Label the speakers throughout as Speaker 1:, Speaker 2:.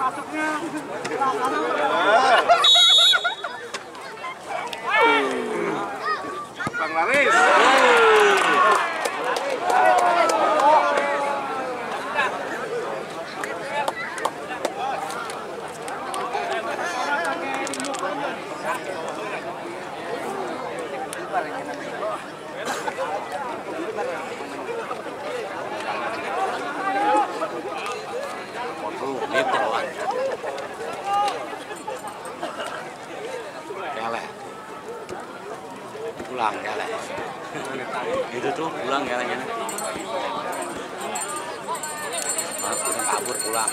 Speaker 1: Bang Laris.
Speaker 2: Pulang kelek itu tuh pulang keleknya harus kita kabur pulang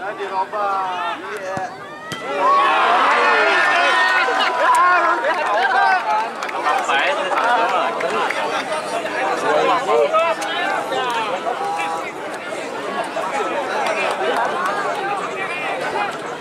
Speaker 1: Jadi robah. Iya.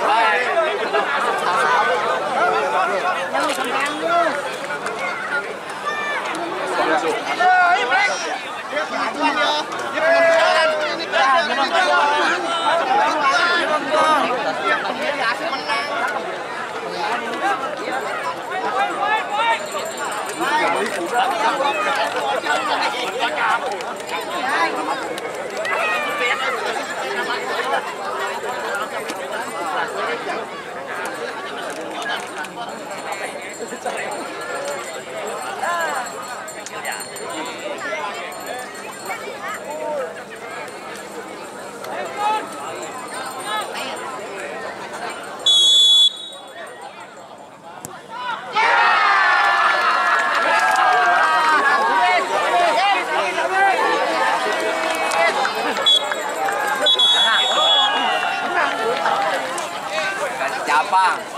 Speaker 2: Bye.
Speaker 1: 棒。